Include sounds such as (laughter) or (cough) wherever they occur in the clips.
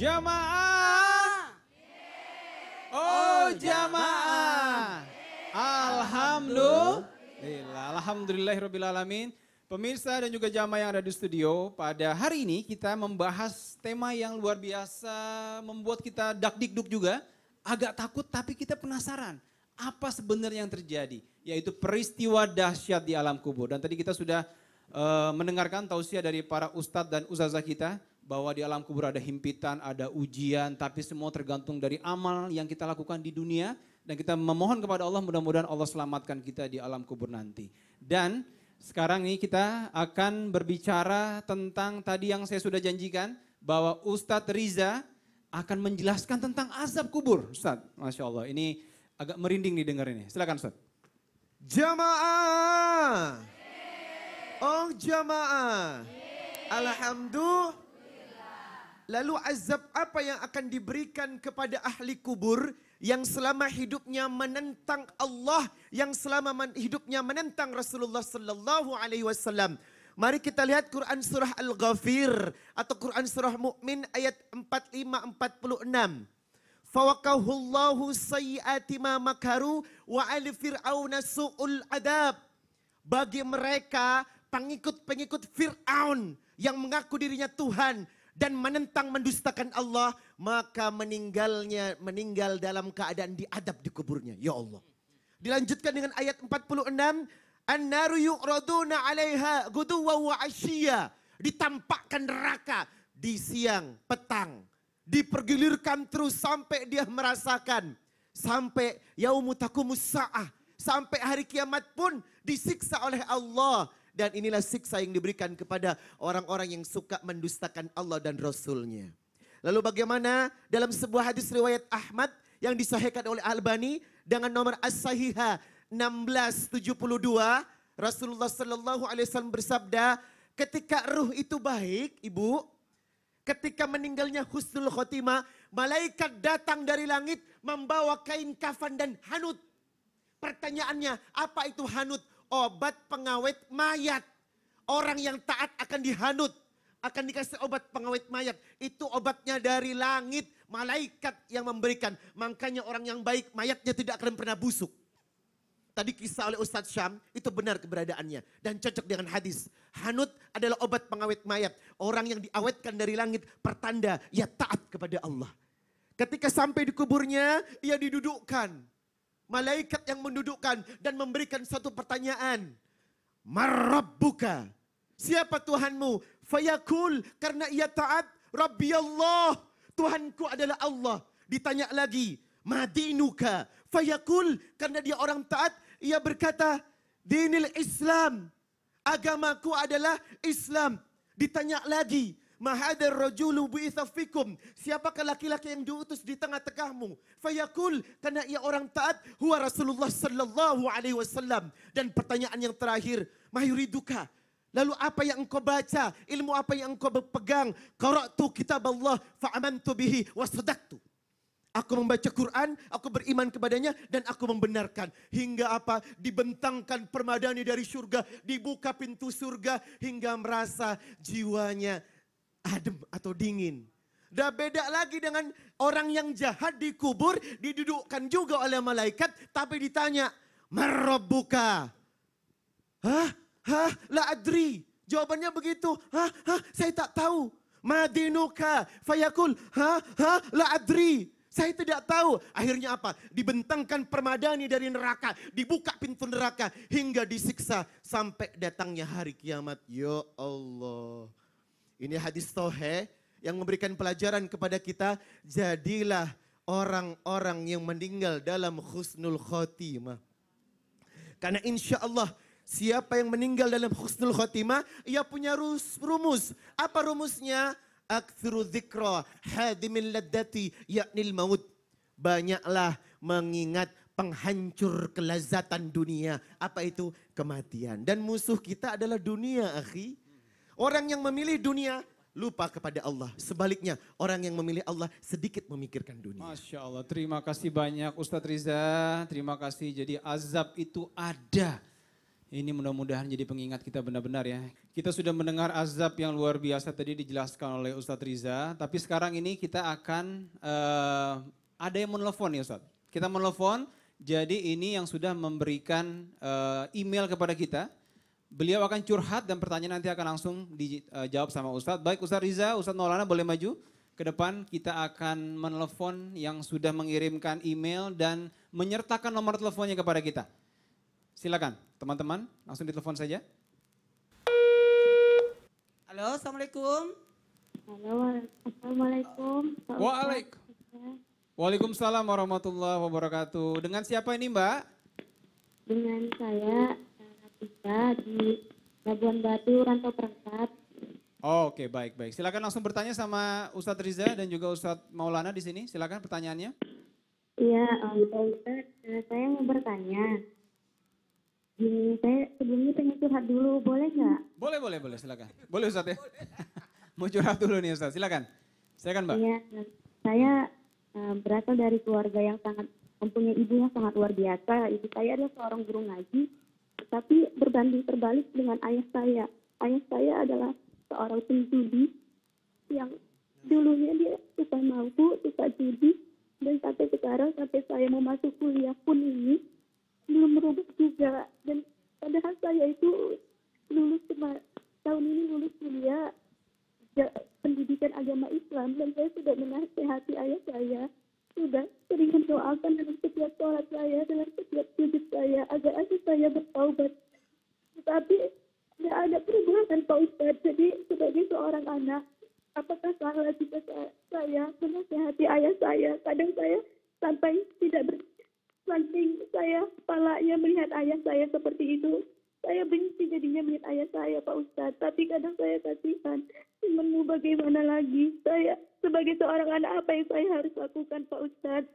Jamaah. Oh jamaah. Alhamdulillah. Alhamdulillahirrahmanirrahim. Pemirsa dan juga jamaah yang ada di studio, pada hari ini kita membahas tema yang luar biasa, membuat kita dak dikduk juga, agak takut tapi kita penasaran apa sebenarnya yang terjadi, yaitu peristiwa dahsyat di alam kubur. Dan tadi kita sudah uh, mendengarkan tausiah dari para ustadz dan ustazah kita, bahwa di alam kubur ada himpitan, ada ujian, tapi semua tergantung dari amal yang kita lakukan di dunia dan kita memohon kepada Allah mudah-mudahan Allah selamatkan kita di alam kubur nanti. Dan sekarang ini kita akan berbicara tentang tadi yang saya sudah janjikan bahwa Ustadz Riza akan menjelaskan tentang azab kubur. Ustadz, Masya Allah ini agak merinding nih denger ini. Silakan Ustadz. Jamaah. Oh jamaah. Alhamdulillah. Lalu azab apa yang akan diberikan kepada ahli kubur yang selama hidupnya menentang Allah, yang selama hidupnya menentang Rasulullah sallallahu alaihi wasallam. Mari kita lihat Quran surah Al-Ghafir atau Quran surah Mukmin ayat 45 46. Fawakahullahu sayyiati ma makaru wa ali fir'auna su'ul adab. Bagi mereka pengikut-pengikut Fir'aun yang mengaku dirinya Tuhan dan menentang mendustakan Allah, maka meninggalnya meninggal dalam keadaan diadab di kuburnya. Ya Allah. Dilanjutkan dengan ayat 46, An-naru yu'raduna 'alaiha guduwa wa asyiya. Ditampakkan neraka di siang, petang. Dipergilirkan terus sampai dia merasakan. Sampai yaumu takumus sa'ah. Sampai hari kiamat pun disiksa oleh Allah. Dan inilah siksa yang diberikan kepada orang-orang yang suka mendustakan Allah dan Rasulnya. Lalu bagaimana dalam sebuah hadis riwayat Ahmad yang disahihkan oleh Albani dengan nomor as-sahiha 1672 Rasulullah sallallahu alaihi wasallam bersabda ketika ruh itu baik ibu ketika meninggalnya husnul khotimah malaikat datang dari langit membawa kain kafan dan hanut pertanyaannya apa itu hanut obat pengawet mayat orang yang taat akan dihanut akan dikasih obat pengawet mayat. Itu obatnya dari langit, malaikat yang memberikan. Makanya orang yang baik mayatnya tidak akan pernah busuk. Tadi kisah oleh Ustadz Syam, itu benar keberadaannya. Dan cocok dengan hadis. Hanut adalah obat pengawet mayat. Orang yang diawetkan dari langit, pertanda ia taat kepada Allah. Ketika sampai di kuburnya, ia didudukkan. Malaikat yang mendudukkan dan memberikan satu pertanyaan. Marabbuka. Siapa Tuhanmu? Fayakul karena ia taat. Rabbi Allah. Tuhanku adalah Allah. Ditanya lagi. Madinuka. Fayakul karena dia orang taat. Ia berkata. Dinil Islam. Agamaku adalah Islam. Ditanya lagi. Mahadar rajulu bu'ithafikum. Siapakah laki-laki yang diutus di tengah-tengahmu? Fayakul karena ia orang taat huwa Rasulullah sallallahu alaihi wasallam. Dan pertanyaan yang terakhir, mayuriduka. Lalu apa yang engkau baca? Ilmu apa yang engkau pegang? Qara'tu kitab Allah fa'amantu bihi wasadaqtu. Aku membaca Quran, aku beriman kepadanya dan aku membenarkan. Hingga apa? Dibentangkan permadani dari surga, dibuka pintu surga hingga merasa jiwanya adem atau dingin. Dah beda lagi dengan orang yang jahat dikubur, didudukkan juga oleh malaikat, tapi ditanya, Marabbuka. Hah? Hah? La adri. Jawabannya begitu. Hah? Hah? Saya tak tahu. Madinuka. Fayakul. Hah? Hah? La adri. Saya tidak tahu. Akhirnya apa? Dibentangkan permadani dari neraka. Dibuka pintu neraka. Hingga disiksa. Sampai datangnya hari kiamat. Ya Allah. Ini hadis tohe yang memberikan pelajaran kepada kita. Jadilah orang-orang yang meninggal dalam khusnul khotimah. Karena insya Allah siapa yang meninggal dalam khusnul khotimah, ia punya rumus. Apa rumusnya? Aktsiru dzikra hadimil laddati yaknil maut. Banyaklah mengingat penghancur kelazatan dunia. Apa itu? Kematian. Dan musuh kita adalah dunia, akhi. Orang yang memilih dunia lupa kepada Allah. Sebaliknya, orang yang memilih Allah sedikit memikirkan dunia. Masya Allah, terima kasih banyak Ustadz Riza. Terima kasih. Jadi azab itu ada. Ini mudah-mudahan jadi pengingat kita benar-benar ya. Kita sudah mendengar azab yang luar biasa tadi dijelaskan oleh Ustadz Riza. Tapi sekarang ini kita akan uh, ada yang menelpon ya Ustadz. Kita menelpon, jadi ini yang sudah memberikan uh, email kepada kita. Beliau akan curhat dan pertanyaan nanti akan langsung dijawab sama Ustadz. Baik Ustadz Riza, Ustadz Maulana boleh maju. Ke depan kita akan menelpon yang sudah mengirimkan email dan menyertakan nomor teleponnya kepada kita. Silakan teman-teman, langsung ditelepon saja. Halo, Assalamualaikum. Halo, Assalamualaikum. Waalaikumsalam. Waalaikumsalam warahmatullahi wabarakatuh. Dengan siapa ini Mbak? Dengan saya, Rafika di Labuan Batu, Rantau Perangkat. Oh, Oke, okay, baik, baik. Silakan langsung bertanya sama Ustadz Riza dan juga Ustadz Maulana di sini. Silakan pertanyaannya. Iya, um, Pak Ustadz, uh, saya mau bertanya. Gini, saya sebelumnya pengen curhat dulu, boleh nggak? Boleh, boleh, boleh, silakan. Boleh Ustadz ya? (laughs) mau curhat dulu nih Ustadz, silakan. Silakan Mbak. Iya, saya uh, berasal dari keluarga yang sangat mempunyai ibu yang sangat luar biasa. Ibu saya adalah seorang guru ngaji, tapi berbanding terbalik dengan ayah saya. Ayah saya adalah seorang penjudi yang dulunya dia suka mampu, suka judi, dan sampai sekarang sampai saya mau masuk kuliah pun ini belum merubah juga. Dan padahal saya itu lulus cuma tahun ini lulus kuliah pendidikan agama Islam dan saya sudah menasehati ayah saya sudah sering mendoakan dalam setiap sholat saya, dalam setiap sujud saya, agar agar saya bertaubat. Tetapi tidak ada perubahan Pak Ustadz. Jadi sebagai seorang anak, apakah salah jika saya menasehati ayah saya? Kadang saya sampai tidak ber saya kepalanya melihat ayah saya seperti itu. Saya benci jadinya melihat ayah saya Pak Ustadz. Tapi kadang saya kasihan. Cuman bagaimana lagi? Saya sebagai seorang anak apa yang saya harus lakukan Pak Ustadz?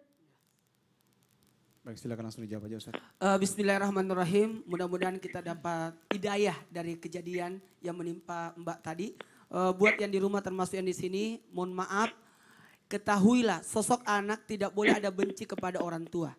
Baik, silakan langsung dijawab aja Ustaz. Uh, Bismillahirrahmanirrahim. Mudah-mudahan kita dapat hidayah dari kejadian yang menimpa Mbak tadi. Uh, buat yang di rumah termasuk yang di sini, mohon maaf. Ketahuilah sosok anak tidak boleh ada benci kepada orang tua.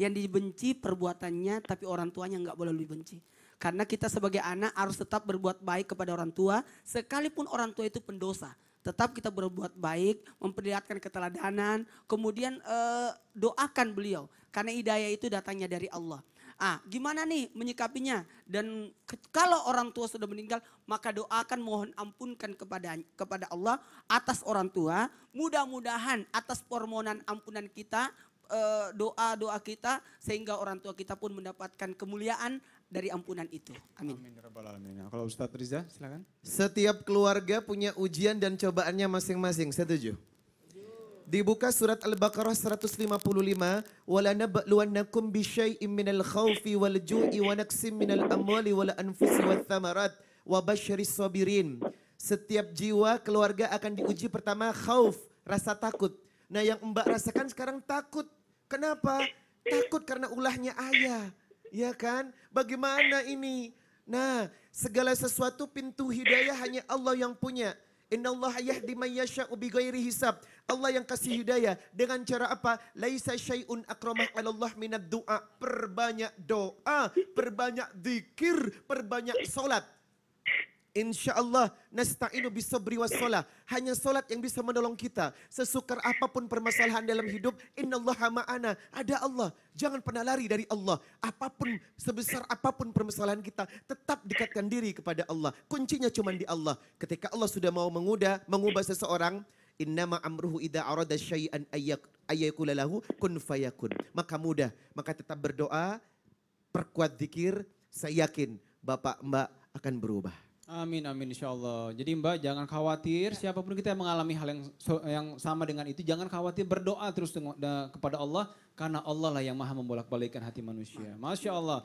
Yang dibenci perbuatannya tapi orang tuanya nggak boleh dibenci. Karena kita sebagai anak harus tetap berbuat baik kepada orang tua sekalipun orang tua itu pendosa tetap kita berbuat baik, memperlihatkan keteladanan, kemudian uh, doakan beliau karena hidayah itu datangnya dari Allah. Ah, gimana nih menyikapinya? Dan ke, kalau orang tua sudah meninggal, maka doakan mohon ampunkan kepada kepada Allah atas orang tua. Mudah-mudahan atas permohonan ampunan kita, eh, doa-doa kita sehingga orang tua kita pun mendapatkan kemuliaan dari ampunan itu. Amin. Amin. Ya nah, kalau Ustaz Riza silakan. Setiap keluarga punya ujian dan cobaannya masing-masing. Setuju? Dibuka surat Al-Baqarah 155, Walana ba'luwannakum bisyai'im minal khawfi wal ju'i wa naksim minal amwali wal anfusi wal thamarat wa basyyiris sabirin." Setiap jiwa keluarga akan diuji pertama khauf, rasa takut. Nah, yang Mbak rasakan sekarang takut. Kenapa? Takut karena ulahnya ayah Ya kan? Bagaimana ini? Nah segala sesuatu pintu hidayah hanya Allah yang punya. Inna Allah yahdi man yasha'u hisab. Allah yang kasih hidayah dengan cara apa? Laisa syai'un akramah 'ala Allah minad du'a. Perbanyak doa, perbanyak zikir, perbanyak solat. Insya Allah nasta'inu bisabri wassalah. Hanya solat yang bisa menolong kita. Sesukar apa pun permasalahan dalam hidup, inna Allah ma'ana. Ada Allah. Jangan pernah lari dari Allah. Apa pun, sebesar apa pun permasalahan kita, tetap dekatkan diri kepada Allah. Kuncinya cuma di Allah. Ketika Allah sudah mau mengubah, mengubah seseorang, Innama amruhu idha arada syai'an ayyakula lahu kun fayakun. Maka mudah, maka tetap berdoa, perkuat zikir, saya yakin Bapak Mbak akan berubah. Amin amin insya Allah. Jadi Mbak jangan khawatir siapa pun kita yang mengalami hal yang yang sama dengan itu jangan khawatir berdoa terus kepada Allah karena Allah lah yang maha membolak-balikkan hati manusia. Masya Allah.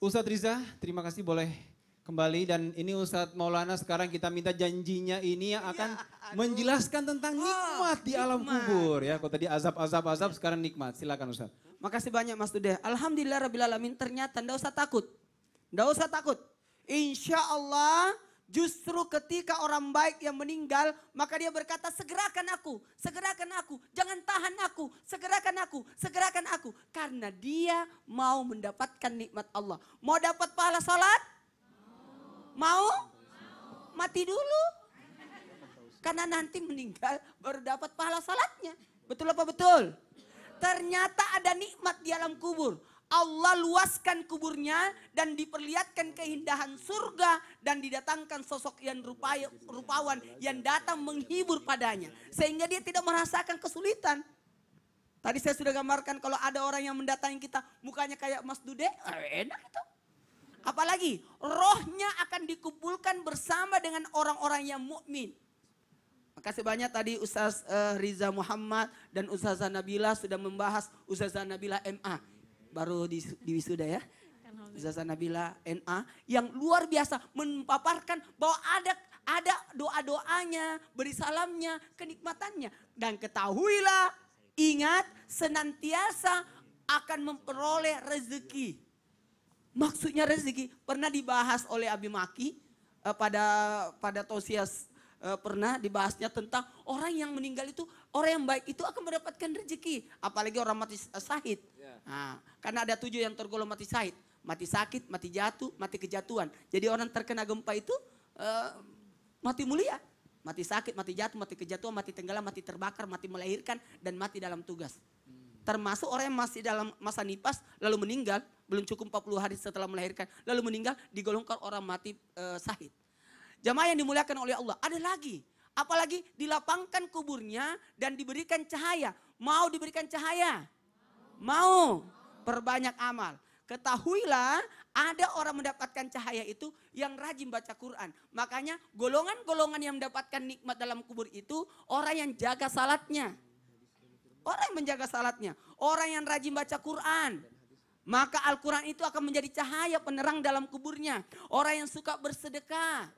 Ustadz Riza terima kasih boleh kembali dan ini Ustadz Maulana sekarang kita minta janjinya ini yang akan ya, menjelaskan tentang oh, nikmat di alam kubur ya. Kalau tadi azab-azab-azab sekarang nikmat. Silakan Ustadz. Makasih banyak Mas Dude. Alhamdulillah Rabbil Alamin ternyata ndak usah takut. Ndak usah takut Insya Allah Justru ketika orang baik yang meninggal, maka dia berkata, segerakan aku, segerakan aku, jangan tahan aku, segerakan aku, segerakan aku. Karena dia mau mendapatkan nikmat Allah. Mau dapat pahala salat? Mau? Mati dulu. Karena nanti meninggal baru dapat pahala salatnya. Betul apa betul? Ternyata ada nikmat di alam kubur. Allah luaskan kuburnya dan diperlihatkan keindahan surga dan didatangkan sosok yang rupaya, rupawan yang datang menghibur padanya sehingga dia tidak merasakan kesulitan. Tadi saya sudah gambarkan kalau ada orang yang mendatangi kita mukanya kayak Mas Dude, eh, enak itu. Apalagi rohnya akan dikumpulkan bersama dengan orang-orang yang mukmin. Makasih banyak tadi Ustaz uh, Riza Muhammad dan Ustazah Nabila sudah membahas Ustazah Nabila MA baru di, di wisuda ya. Ustazah Nabila NA yang luar biasa mempaparkan bahwa ada ada doa-doanya, beri salamnya, kenikmatannya dan ketahuilah ingat senantiasa akan memperoleh rezeki. Maksudnya rezeki pernah dibahas oleh Abi Maki uh, pada pada tosias uh, pernah dibahasnya tentang orang yang meninggal itu orang yang baik itu akan mendapatkan rezeki apalagi orang mati uh, sahid Nah, karena ada tujuh yang tergolong mati sahid. Mati sakit, mati jatuh, mati kejatuhan. Jadi orang terkena gempa itu uh, mati mulia. Mati sakit, mati jatuh, mati kejatuhan, mati tenggelam, mati terbakar, mati melahirkan, dan mati dalam tugas. Termasuk orang yang masih dalam masa nipas lalu meninggal, belum cukup 40 hari setelah melahirkan, lalu meninggal digolongkan orang mati uh, sahid. Jamaah yang dimuliakan oleh Allah, ada lagi. Apalagi dilapangkan kuburnya dan diberikan cahaya. Mau diberikan cahaya? Mau perbanyak amal. Ketahuilah ada orang mendapatkan cahaya itu yang rajin baca Quran. Makanya golongan-golongan yang mendapatkan nikmat dalam kubur itu orang yang jaga salatnya. Orang yang menjaga salatnya. Orang yang rajin baca Quran. Maka Al-Quran itu akan menjadi cahaya penerang dalam kuburnya. Orang yang suka bersedekah.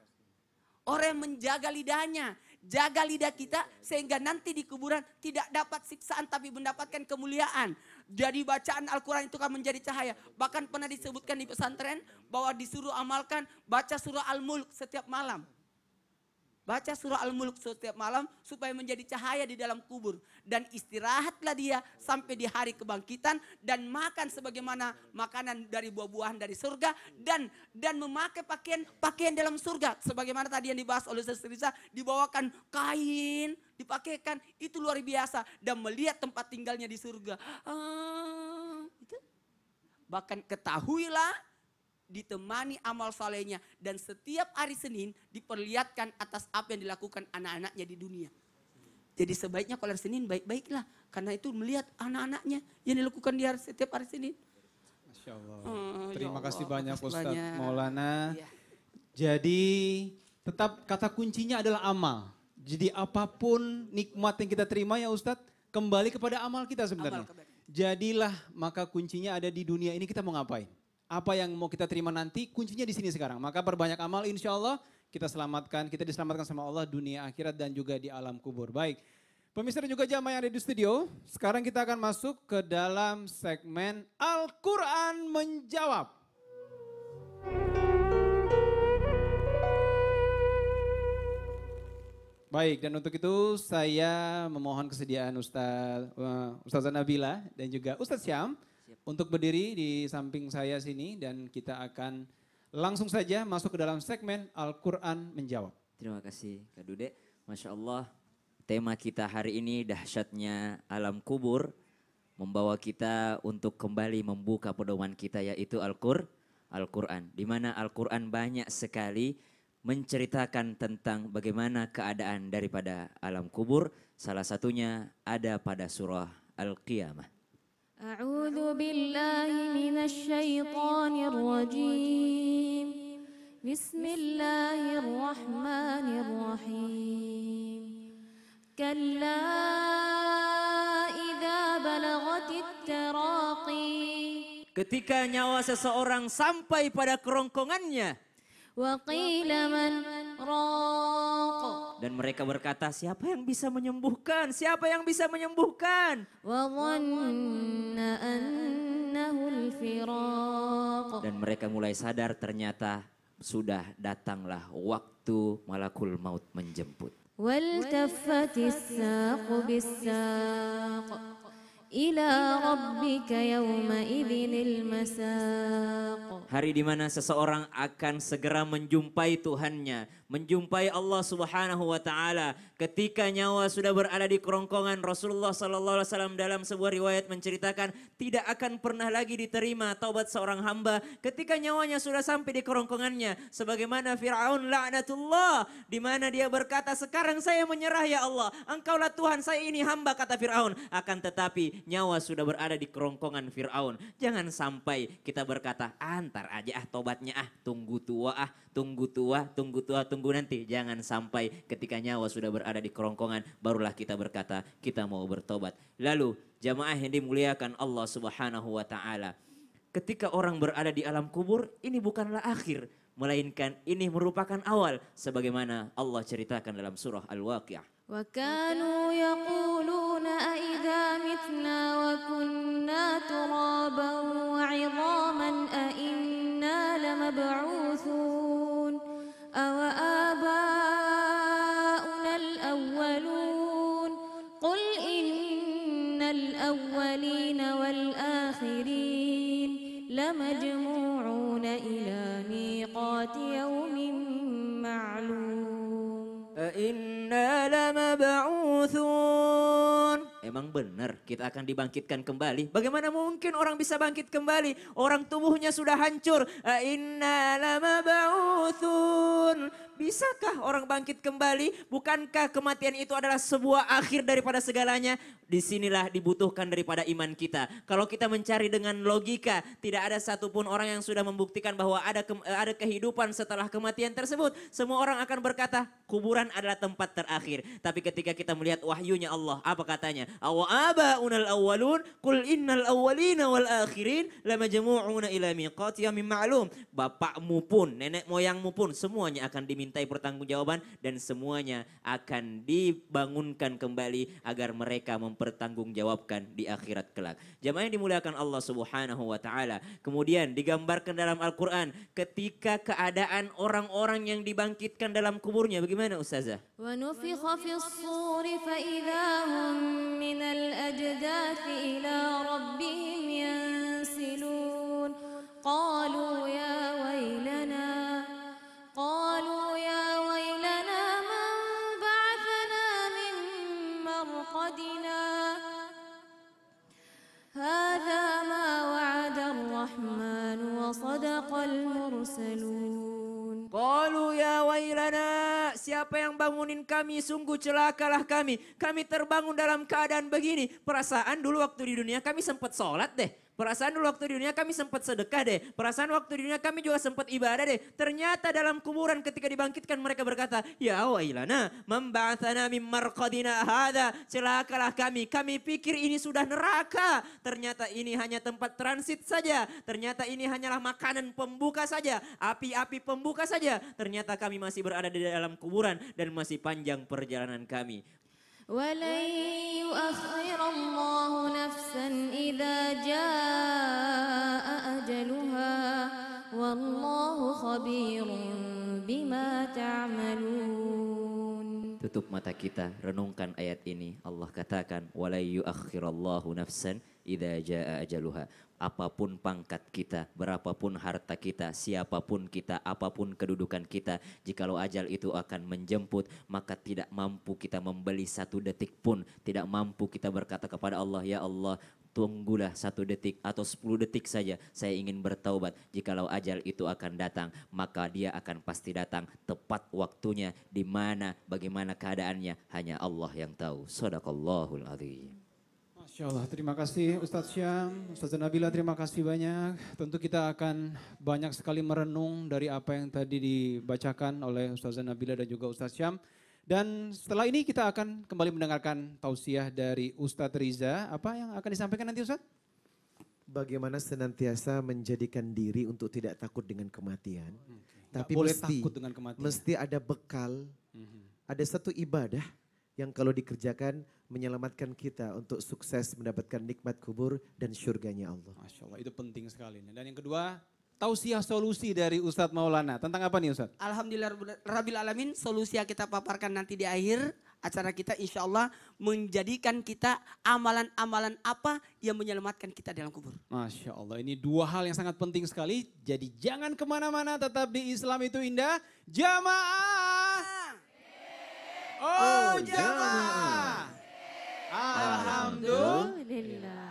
Orang yang menjaga lidahnya. Jaga lidah kita sehingga nanti di kuburan tidak dapat siksaan tapi mendapatkan kemuliaan. Jadi bacaan Al-Quran itu akan menjadi cahaya. Bahkan pernah disebutkan di pesantren bahwa disuruh amalkan baca surah Al-Mulk setiap malam. Baca surah Al-Mulk setiap malam supaya menjadi cahaya di dalam kubur. Dan istirahatlah dia sampai di hari kebangkitan dan makan sebagaimana makanan dari buah-buahan dari surga dan dan memakai pakaian pakaian dalam surga. Sebagaimana tadi yang dibahas oleh Ustaz Riza, dibawakan kain, dipakaikan, itu luar biasa. Dan melihat tempat tinggalnya di surga. Ah, itu. Bahkan ketahuilah ditemani amal salehnya dan setiap hari Senin diperlihatkan atas apa yang dilakukan anak-anaknya di dunia. Jadi sebaiknya kalau hari Senin baik-baiklah karena itu melihat anak-anaknya yang dilakukan di hari setiap hari Senin. Masya Allah. Oh, Terima ya kasih Allah, banyak banyak. Maulana. Iya. Jadi tetap kata kuncinya adalah amal. Jadi apa pun nikmat yang kita terima ya Ustadz, kembali kepada amal kita sebenarnya. Amal. Jadilah maka kuncinya ada di dunia ini kita mau ngapain. Apa yang mau kita terima nanti kuncinya di sini sekarang. Maka perbanyak amal insya Allah kita selamatkan, kita diselamatkan sama Allah dunia akhirat dan juga di alam kubur. Baik, pemirsa dan juga jamaah yang ada di studio, sekarang kita akan masuk ke dalam segmen Al-Quran Menjawab. Baik, dan untuk itu saya memohon kesediaan Ustaz uh, Ustazah Nabila dan juga Ustaz Syam untuk berdiri di samping saya sini dan kita akan langsung saja masuk ke dalam segmen Al-Quran Menjawab. Terima kasih Kak Dude. Masya Allah tema kita hari ini dahsyatnya alam kubur. Membawa kita untuk kembali membuka pedoman kita yaitu Al-Qur, Al-Quran. Di mana Al-Quran banyak sekali menceritakan tentang bagaimana keadaan daripada alam kubur. Salah satunya ada pada surah Al-Qiyamah. أعوذ بالله من الشيطان الرجيم. بسم الله الرحمن الرحيم. كلا إذا بلغت التراقي. Ketika nyawa seseorang sampai pada kerongkongannya, Dan mereka berkata, siapa yang bisa menyembuhkan? Siapa yang bisa menyembuhkan? Dan mereka mulai sadar ternyata sudah datanglah waktu malakul maut menjemput. Hari di mana seseorang akan segera menjumpai Tuhannya, menjumpai Allah Subhanahu wa taala. Ketika nyawa sudah berada di kerongkongan Rasulullah sallallahu alaihi wasallam dalam sebuah riwayat menceritakan tidak akan pernah lagi diterima taubat seorang hamba ketika nyawanya sudah sampai di kerongkongannya. Sebagaimana Firaun laknatullah di mana dia berkata sekarang saya menyerah ya Allah. Engkaulah Tuhan saya ini hamba kata Firaun. Akan tetapi nyawa sudah berada di kerongkongan Firaun. Jangan sampai kita berkata, "Antar aja ah tobatnya ah, tunggu tua ah, tunggu tua, tunggu tua, tunggu nanti." Jangan sampai ketika nyawa sudah berada di kerongkongan barulah kita berkata, kita mau bertobat. Lalu jamaah yang dimuliakan Allah Subhanahu wa taala. Ketika orang berada di alam kubur, ini bukanlah akhir, melainkan ini merupakan awal sebagaimana Allah ceritakan dalam surah Al-Waqiah. وكانوا يقولون أئذا متنا وكنا benar kita akan dibangkitkan kembali. Bagaimana mungkin orang bisa bangkit kembali? Orang tubuhnya sudah hancur. Inna lamab'utsun. Bisakah orang bangkit kembali? Bukankah kematian itu adalah sebuah akhir daripada segalanya? Di sinilah dibutuhkan daripada iman kita. Kalau kita mencari dengan logika, tidak ada satupun orang yang sudah membuktikan bahwa ada ke- ada kehidupan setelah kematian tersebut. Semua orang akan berkata, kuburan adalah tempat terakhir. Tapi ketika kita melihat wahyunya Allah, apa katanya? Awa abaunal awwalun, kul innal awwalina wal akhirin lamajmu'una ila miqati yamin ma'lum. Bapakmu pun, nenek moyangmu pun semuanya akan dimintai pertanggungjawaban dan semuanya akan dibangunkan kembali agar mereka mempertanggungjawabkan di akhirat kelak. Jamaah yang dimuliakan Allah Subhanahu wa taala. Kemudian digambarkan dalam Al-Qur'an ketika keadaan orang-orang yang dibangkitkan dalam kuburnya bagaimana Ustazah? ونفخ في الصور فإذا هم من الأجداث إلى ربهم ينسلون قالوا يا وصدق المرسلون Qalu ya wailana, siapa yang bangunin kami? Sungguh celakalah kami. Kami terbangun dalam keadaan begini. Perasaan dulu waktu di dunia kami sempat sholat deh. Perasaan dulu waktu di dunia kami sempat sedekah deh. Perasaan waktu di dunia kami juga sempat ibadah deh. Ternyata dalam kuburan ketika dibangkitkan mereka berkata, Ya wailana, memba'athana min marqadina hadha. Celakalah kami. Kami pikir ini sudah neraka. Ternyata ini hanya tempat transit saja. Ternyata ini hanyalah makanan pembuka saja. Api-api pembuka saja. Ternyata kami masih berada di dalam kuburan dan masih panjang perjalanan kami. ولن يؤخر الله نفسا إذا جاء أجلها. Tutup mata kita, renungkan ayat ini. Allah katakan, "Walai yuakhirallahu nafsan idza jaa ajaluha." Apa pun pangkat kita, berapapun harta kita, siapa pun kita, apa pun kedudukan kita, jikalau ajal itu akan menjemput, maka tidak mampu kita membeli satu detik pun, tidak mampu kita berkata kepada Allah, "Ya Allah, tunggulah satu detik atau sepuluh detik saja saya ingin bertaubat. Jikalau ajal itu akan datang, maka dia akan pasti datang tepat waktunya di mana bagaimana keadaannya hanya Allah yang tahu. Sadaqallahul azim. Masya Allah, terima kasih Ustadz Syam, Ustadz Nabila terima kasih banyak. Tentu kita akan banyak sekali merenung dari apa yang tadi dibacakan oleh Ustadz Nabila dan juga Ustadz Syam. Dan setelah ini kita akan kembali mendengarkan tausiah dari Ustadz Riza. Apa yang akan disampaikan nanti Ustadz? Bagaimana senantiasa menjadikan diri untuk tidak takut dengan kematian. Nggak Tapi boleh mesti, takut dengan kematian. mesti ada bekal, ada satu ibadah yang kalau dikerjakan menyelamatkan kita untuk sukses mendapatkan nikmat kubur dan surganya Allah. Masya Allah, itu penting sekali. Dan yang kedua, tausiah solusi dari Ustadz Maulana. Tentang apa nih Ustadz? Alhamdulillah Rabbil Alamin solusi yang kita paparkan nanti di akhir acara kita insya Allah menjadikan kita amalan-amalan apa yang menyelamatkan kita dalam kubur. Masya Allah ini dua hal yang sangat penting sekali. Jadi jangan ke mana-mana tetap di Islam itu indah. Jamaah. Oh jamaah. Alhamdulillah.